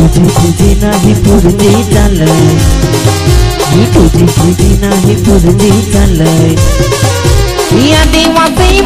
तुझी तुझी नाही पुरती चालय मी तुझी तुझी नाही पुरती चालय या देवाचे